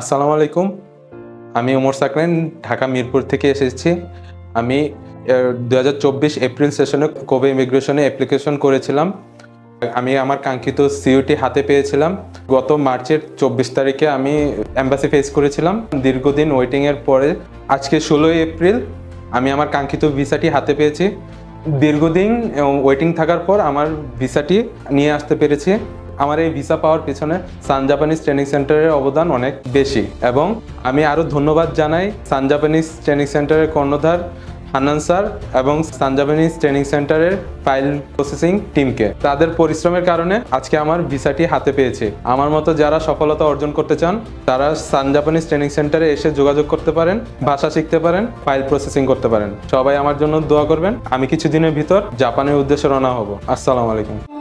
আসসালামু আলাইকুম। আমি ওমর সাকরেন, ঢাকা মিরপুর থেকে এসেছি। আমি দু হাজার চব্বিশ এপ্রিল সেশনে কোবে ইমিগ্রেশনে অ্যাপ্লিকেশন করেছিলাম। আমি আমার কাঙ্ক্ষিত সিইউটি হাতে পেয়েছিলাম। গত মার্চের চব্বিশ তারিখে আমি অ্যাম্বাসি ফেস করেছিলাম। দীর্ঘদিন ওয়েটিংয়ের পরে, আজকে ষোলোই এপ্রিল, আমি আমার কাঙ্ক্ষিত ভিসাটি হাতে পেয়েছি। দীর্ঘদিন ওয়েটিং থাকার পর আমার ভিসাটি নিয়ে আসতে পেরেছি। আমার এই ভিসা পাওয়ার পিছনে সান জাপানিজ ট্রেনিং সেন্টারের অবদান অনেক বেশি এবং আমি আরও ধন্যবাদ জানাই সান জাপানিজ ট্রেনিং সেন্টারের কর্ণধার হান্নান স্যার এবং সান জাপানিজ ট্রেনিং সেন্টারের ফাইল প্রসেসিং টিমকে তাদের পরিশ্রমের কারণে আজকে আমার ভিসাটি হাতে পেয়েছে। আমার মতো যারা সফলতা অর্জন করতে চান, তারা সান জাপানিজ ট্রেনিং সেন্টারে এসে যোগাযোগ করতে পারেন, ভাষা শিখতে পারেন ফাইল প্রসেসিং করতে পারেন। সবাই আমার জন্য দোয়া করবেন। আমি কিছুদিনের ভিতর জাপানের উদ্দেশ্যে রওনা হব। আসসালামু আলাইকুম।